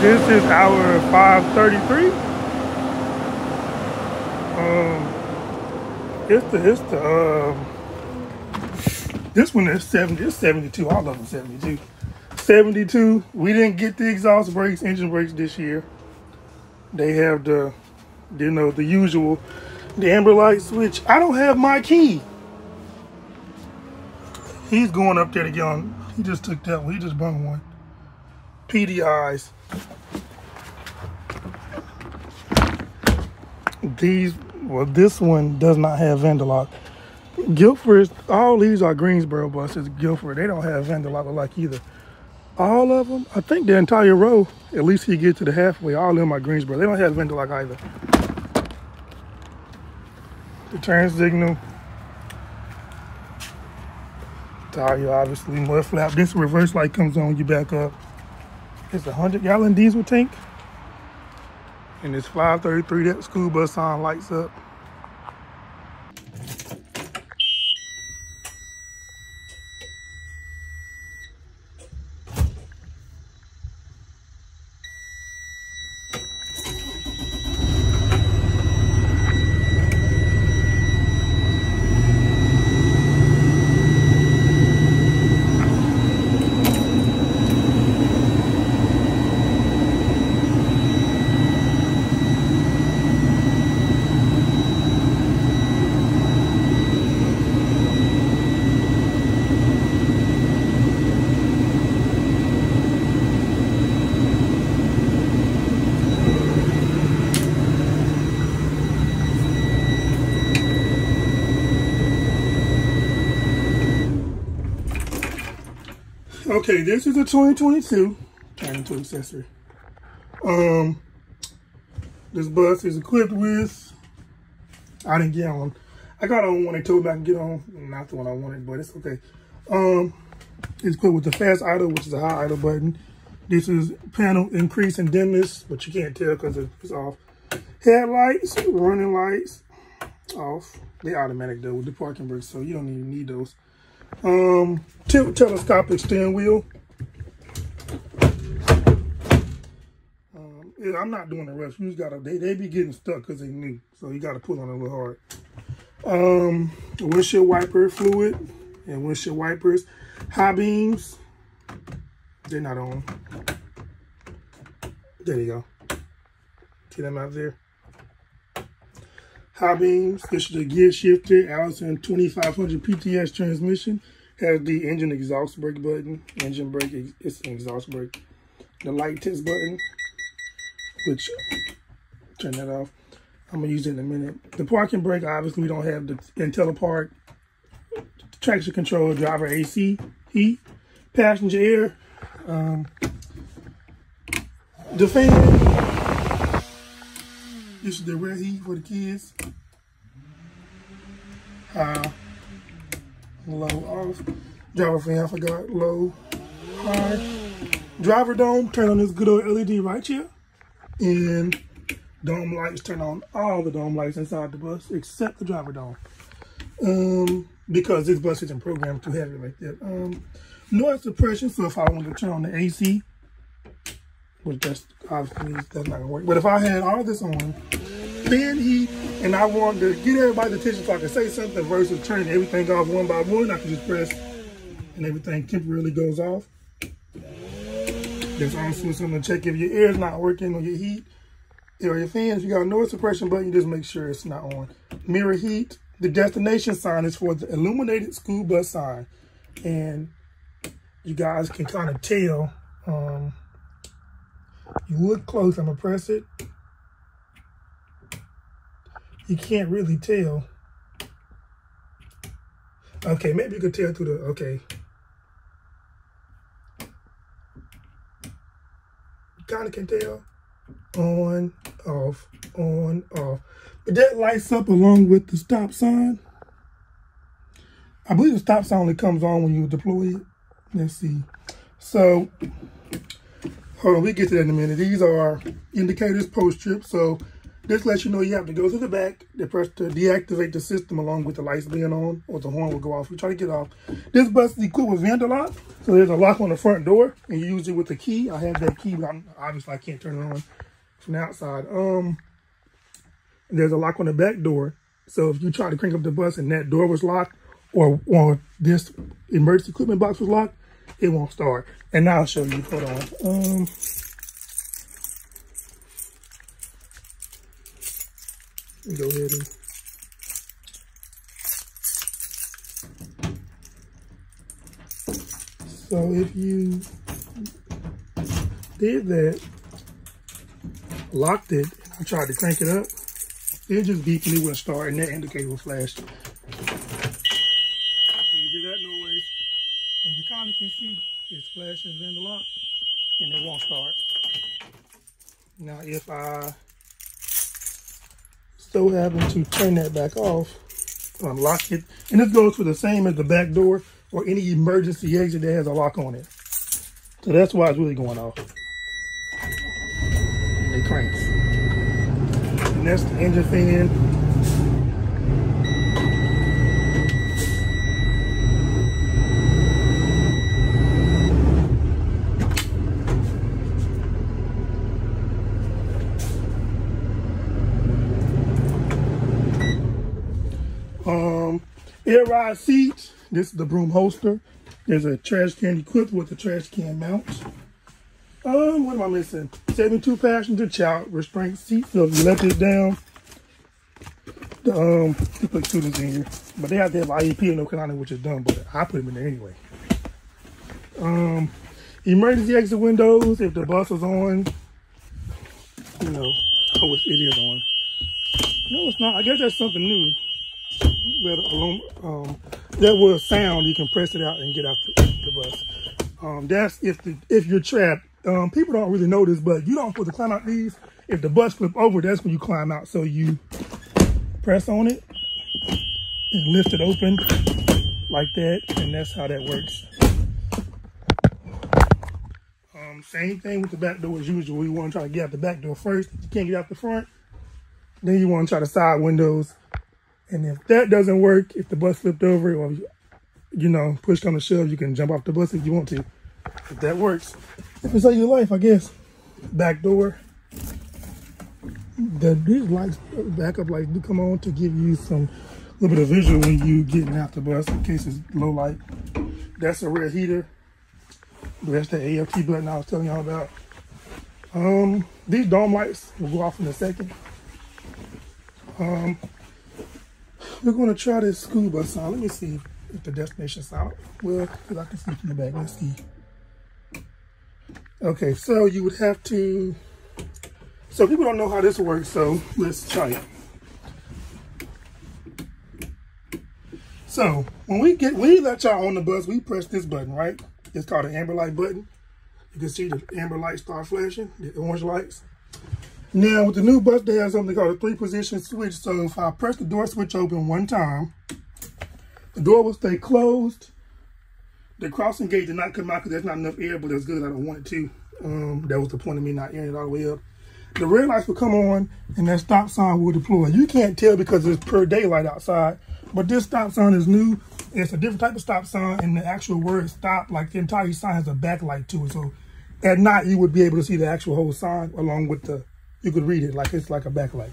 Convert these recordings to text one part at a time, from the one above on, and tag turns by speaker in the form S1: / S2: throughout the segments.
S1: This is our 533. Um, it's the, it's the, um, this one is 70, it's 72, all of them 72. 72, we didn't get the exhaust brakes, engine brakes this year. They have the, you know, the usual, the amber light switch. I don't have my key. He's going up there to get on, he just took that one, he just brought one. PDIs. These, well, this one does not have Vanderlock. Guilford, all these are Greensboro buses. Guilford, they don't have Vanderlock like either. All of them, I think the entire row, at least you get to the halfway, all of them are Greensboro. They don't have Vanderlock either. The turn signal. Tire, obviously, mud flap. This reverse light comes on, you back up. It's a 100 gallon diesel tank. And it's 533, that school bus sign lights up. Okay, this is a 2022 turning to accessory. Um, this bus is equipped with. I didn't get on. I got on one they told me I can get on. Not the one I wanted, but it's okay. Um, it's equipped with the fast idle, which is a high idle button. This is panel increase and dimness, but you can't tell because it's off. Headlights, running lights, off. They automatic though with the parking brakes, so you don't even need those. Um, tilt telescopic steering wheel. Um, yeah, I'm not doing the rest. You just gotta, they, they be getting stuck because they new. So you gotta pull on it a little hard. Um, windshield wiper fluid and windshield wipers. High beams. They're not on. There you go. See them out there? High beams. This is the gear shifter, Allison 2500 PTS transmission. Has the engine exhaust brake button, engine brake, it's an exhaust brake. The light test button, which, turn that off. I'm gonna use it in a minute. The parking brake, obviously we don't have the IntelliPark. Traction control, driver AC, heat, passenger air, um, the fan, this is the rear heat for the kids. High, low, off. Driver fan, I forgot, low, high. Driver dome, turn on this good old LED right here. And dome lights, turn on all the dome lights inside the bus except the driver dome. Um, because this bus isn't programmed too heavy like that. Um, noise suppression, so if I want to turn on the AC, which that's obviously that's not gonna work. But if I had all this on, fan heat, and I wanted to get everybody's attention so I could say something versus turning everything off one by one, I can just press and everything temporarily goes off. There's also something to check if your is not working or your heat or your fan. If you got a noise suppression button, you just make sure it's not on. Mirror heat. The destination sign is for the illuminated school bus sign. And you guys can kind of tell um, you look close, I'm gonna press it. You can't really tell. Okay, maybe you could tell through the, okay. Kind of can tell. On, off, on, off. But that lights up along with the stop sign. I believe the stop sign only comes on when you deploy it. Let's see. So Hold on, we get to that in a minute. These are indicators post trip. So This lets you know you have to go to the back to press to deactivate the system along with the lights being on or the horn will go off. We try to get off. This bus is equipped with vendor lock. So there's a lock on the front door and you use it with the key. I have that key, but I'm, obviously I can't turn it on from the outside. Um, There's a lock on the back door. So if you try to crank up the bus and that door was locked or, or this emergency equipment box was locked, it won't start. And now I'll show you. Hold on. Um, go ahead and so if you did that locked it and tried to crank it up it just beeped and it wouldn't start and that indicator will flash so you hear that noise and you kind of can see in the lock and it won't start now if I so happen to turn that back off, unlock it, and this goes for the same as the back door or any emergency exit that has a lock on it. So that's why it's really going off. And it cranks. And that's the engine fan. Air ride seats. This is the broom holster. There's a trash can equipped with a trash can mount. Um, what am I missing? 72 passenger child restraint seat. So if you let this down, the, um, they put students in here. But they have to have IEP in North which is dumb, but I put them in there anyway. Um, emergency exit windows, if the bus is on, you know, oh, it is idiot on. No, it's not. I guess that's something new that um, that will sound. You can press it out and get out the, the bus. Um, that's if the if you're trapped. Um, people don't really know this, but you don't put to climb out these. If the bus flip over, that's when you climb out. So you press on it and lift it open like that, and that's how that works. Um, same thing with the back door as usual. You want to try to get out the back door first. If you can't get out the front, then you want to try the side windows and if that doesn't work, if the bus flipped over or, you know, pushed on the shelf, you can jump off the bus if you want to. If that works. If it's all your life, I guess. Back door. The, these lights, backup lights do come on to give you some little bit of visual when you getting out the bus in case it's low light. That's a rear heater. That's the AFT button I was telling y'all about. Um, these dome lights will go off in a second. Um, we're going to try this school bus out. Let me see if the destination's out. Well, because I can see from the back. Let's see. Okay, so you would have to... So people don't know how this works, so let's try it. So when we get we let y'all on the bus, we press this button, right? It's called an amber light button. You can see the amber light start flashing, the orange lights. Now with the new bus, they have something called a three position switch. So if I press the door switch open one time, the door will stay closed. The crossing gate did not come out because there's not enough air, but it's good. I don't want it to. Um, that was the point of me not airing it all the way up. The red lights will come on and that stop sign will deploy. You can't tell because it's per daylight outside, but this stop sign is new. It's a different type of stop sign and the actual word stop, like the entire sign has a backlight to it. So at night you would be able to see the actual whole sign along with the you could read it like it's like a backlight.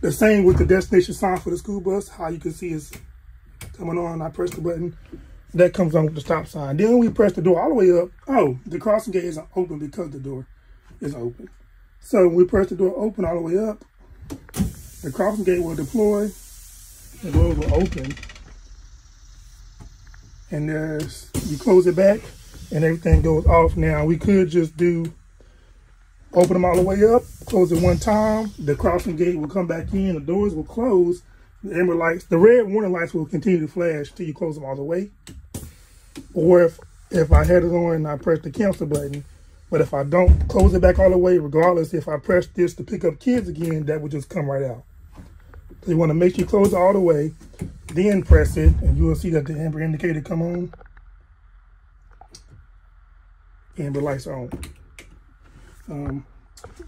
S1: The same with the destination sign for the school bus, how you can see is coming on. I press the button, that comes on with the stop sign. Then we press the door all the way up. Oh, the crossing gate isn't open because the door is open. So we press the door open all the way up. The crossing gate will deploy. The door will open. And there's, you close it back and everything goes off. Now we could just do Open them all the way up, close it one time. The crossing gate will come back in. The doors will close. The amber lights, the red warning lights will continue to flash till you close them all the way. Or if, if I had it on and I press the cancel button, but if I don't close it back all the way, regardless, if I press this to pick up kids again, that would just come right out. So you want to make sure you close it all the way, then press it, and you will see that the amber indicator come on. Amber lights are on. Um,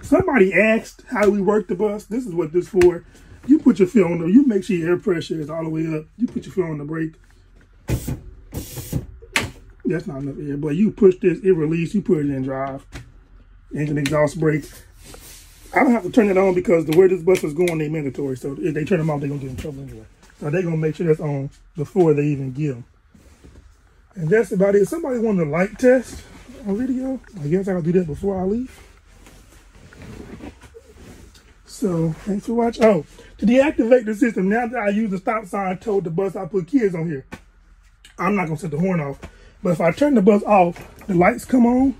S1: somebody asked how we work the bus. This is what this for. You put your foot on the, you make sure your air pressure is all the way up. You put your foot on the brake. That's not enough air, but you push this, it release, you put it in drive. Engine exhaust brake. I don't have to turn it on because the where this bus is going, they mandatory. So if they turn them off, they're gonna get in trouble anyway. So they're gonna make sure that's on before they even give them. And that's about it. Somebody want a light test a video? I guess I'll do that before I leave. So thanks for watching. Oh, to deactivate the system, now that I use the stop sign, told the bus I put kids on here. I'm not gonna set the horn off. But if I turn the bus off, the lights come on.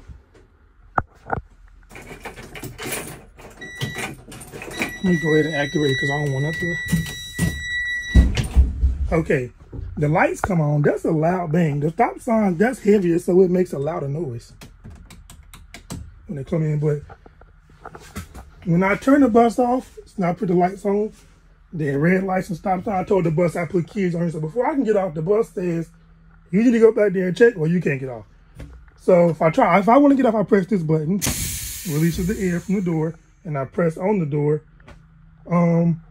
S1: Let me go ahead and activate it because I don't want to. Okay, the lights come on. That's a loud bang. The stop sign, that's heavier, so it makes a louder noise when they come in. But when I turn the bus off, and I put the lights on, the red lights and stop sign, I told the bus I put kids on. So before I can get off, the bus says, you need to go back there and check or you can't get off. So if I try, if I want to get off, I press this button, releases the air from the door, and I press on the door. Um,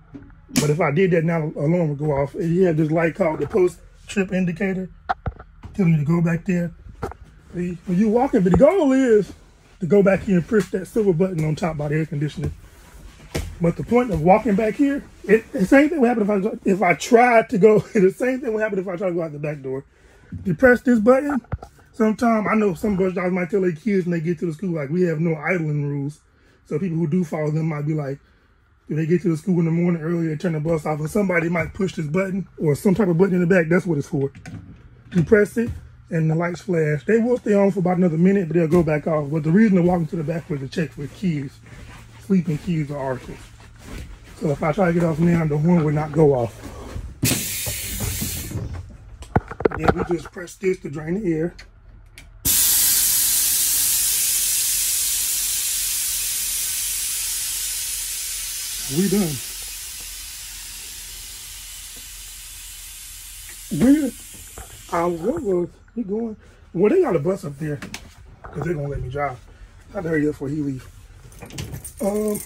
S1: but if I did that now, alarm would go off. You had this light called the post trip indicator, telling you to go back there. When you walking, but the goal is to go back here and push that silver button on top by the air conditioning. But the point of walking back here, it, the same thing would happen if I if I tried to go. the same thing would happen if I tried to go out the back door. You press this button. Sometimes I know some bus drivers might tell their kids when they get to the school like we have no idling rules. So people who do follow them might be like, if they get to the school in the morning early and turn the bus off, and somebody might push this button or some type of button in the back, that's what it's for. You press it, and the lights flash. They will stay on for about another minute, but they'll go back off. But the reason they're walking to the back was to check for kids, sleeping kids or articles. So if I try to get off now, the horn would not go off. Then we just press this to drain the air. We done. We, I was, we going, well, they got a bus up there because they're to let me drive. I had to hurry up before he leave. Um,